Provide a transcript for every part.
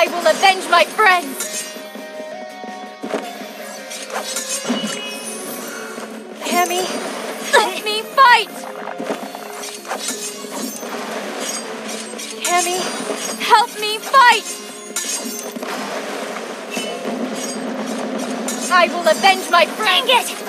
I will avenge my friends! Hammy, help me fight! Hammy, help me fight! I will avenge my friends! Dang it!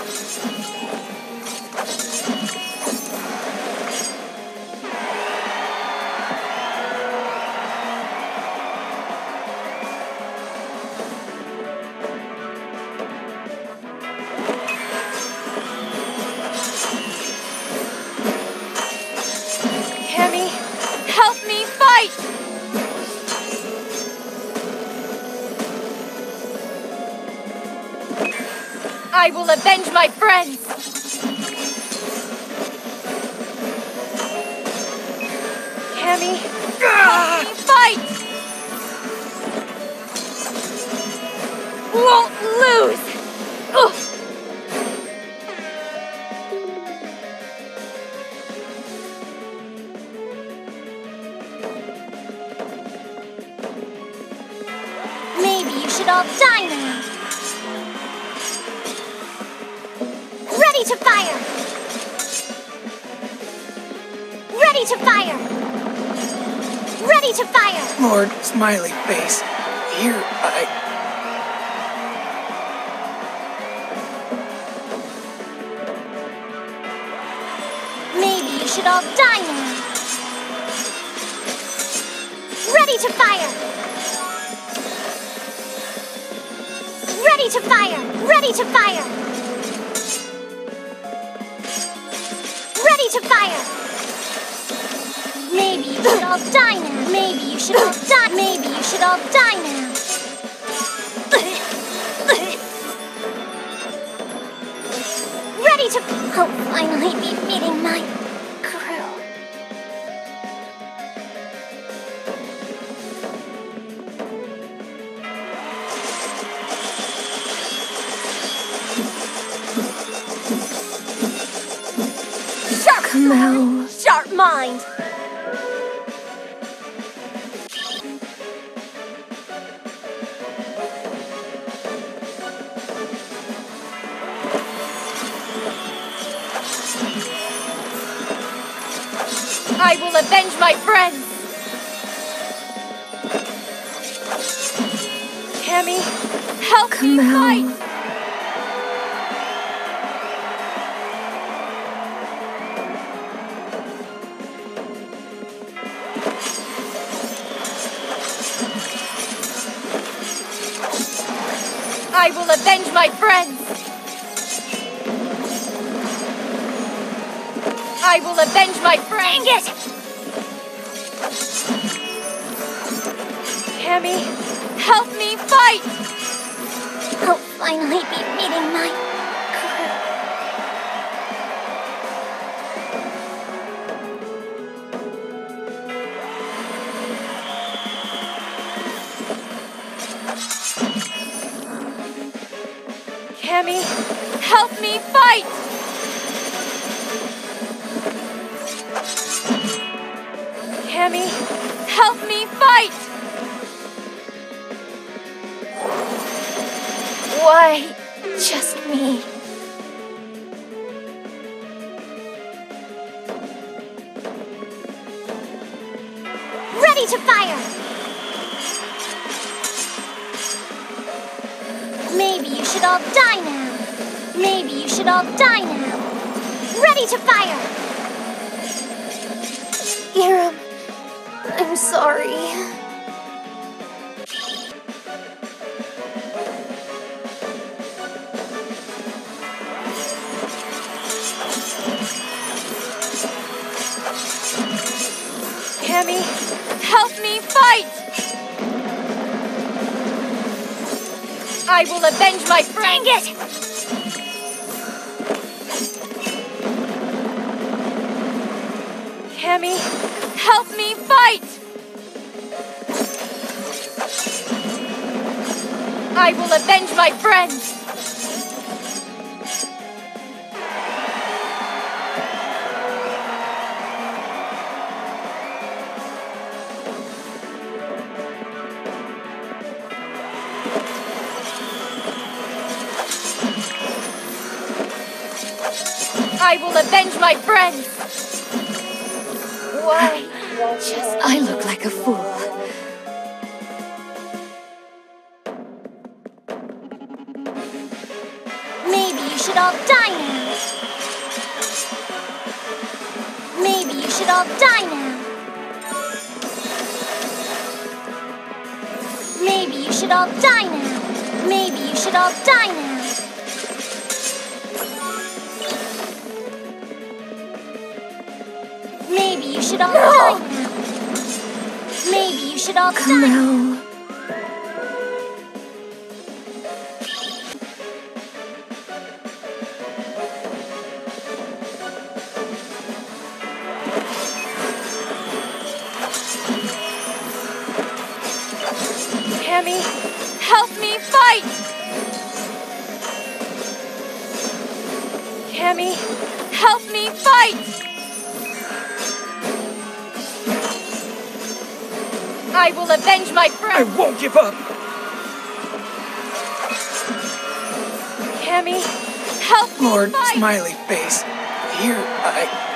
I will avenge my friends! Help ah! me fight! Won't Ready to fire! Lord Smiley Face, here I. Maybe you should all die now. Ready to fire! Ready to fire! Ready to fire! Ready to fire! Maybe you should all die now. Maybe you should all die. Maybe you should all die now. Ready to. I'll finally be meeting my crew. Sharp Camel. Sharp mind! Avenge my friends! Hammy, help me Camel. fight! I will avenge my friends! I will avenge my friends! Dang it! Hammy, help me fight! I'll finally be meeting my crew. Hammy, help me fight! Hammy, help me fight! Just me. Ready to fire! Maybe you should all die now. Maybe you should all die now. Ready to fire! Iram, I'm sorry. Cammy, help me fight! I will avenge my friend! Dang it! Cammy, help me fight! I will avenge my friends! I will avenge my friends! Why? Just I look like a fool. Maybe you should all die now. Maybe you should all die now. Maybe you should all die now. Maybe you should all die now. Should all die. Maybe you should all die. No. Cammy, help me fight! Cammy, help me fight! I will avenge my friend. I won't give up. Cammy, help me Lord! Smiley Face, here I.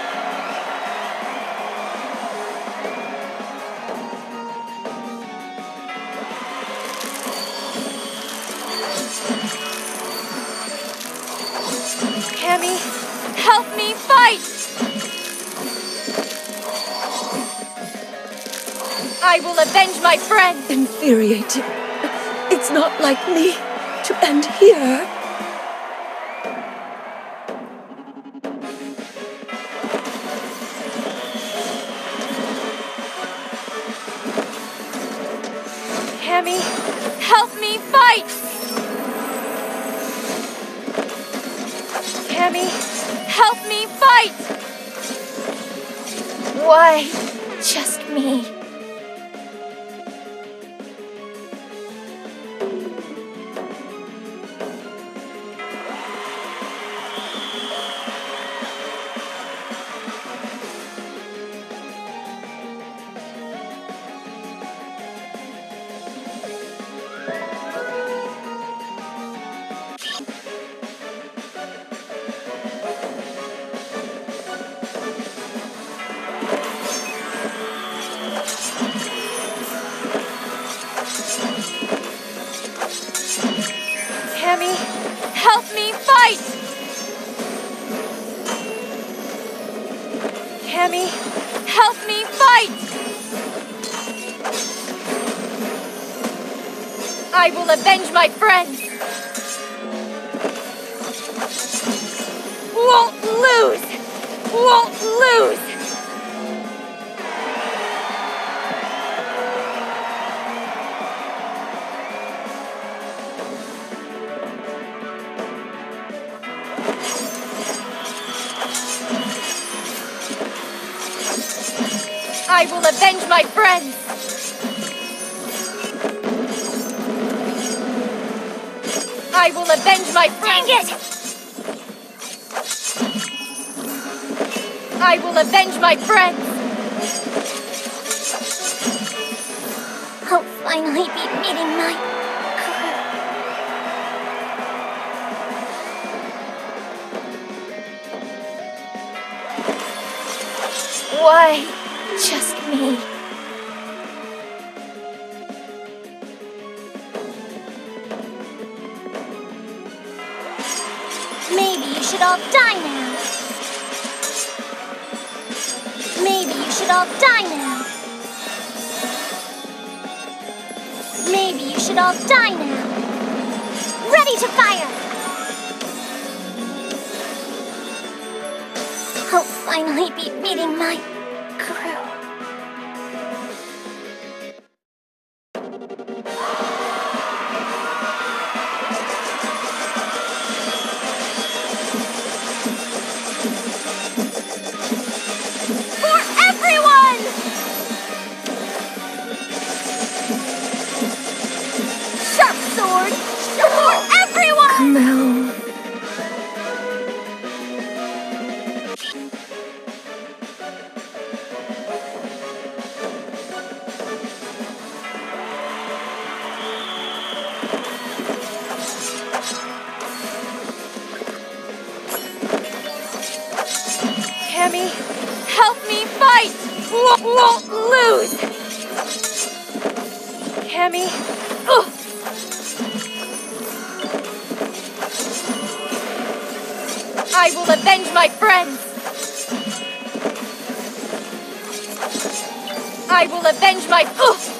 I will avenge my friend! infuriating. It's not like me to end here. Cammy, help me fight! Cammy, help me fight! Why? Just me. I will avenge my friends! Won't lose! Won't lose! I will avenge my friends! I will avenge my friend. Dang it! I will avenge my friend. I'll finally be meeting my. Why just me? All die now. Maybe you should all die now. Maybe you should all die now. Ready to fire! I'll finally be meeting my won't lose! Cammy, ugh! I will avenge my friends! I will avenge my. Ugh!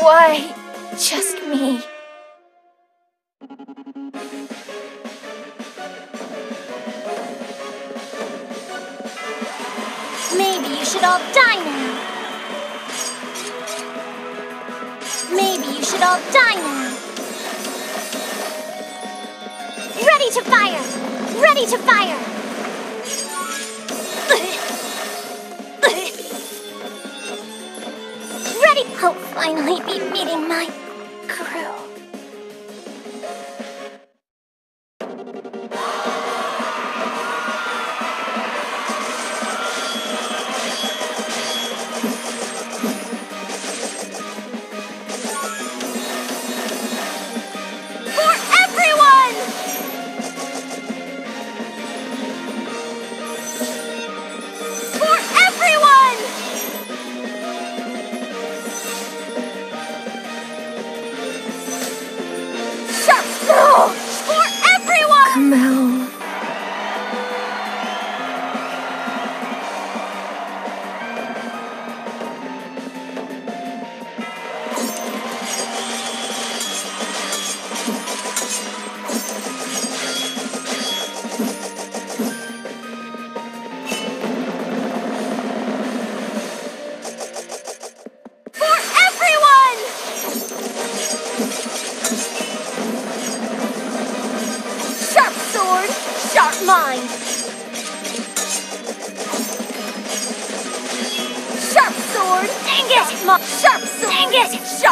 Why, just me? Maybe you should all die now. Maybe you should all die now. Ready to fire! Ready to fire! I'll finally be meeting my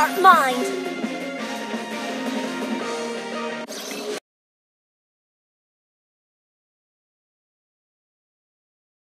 Mind.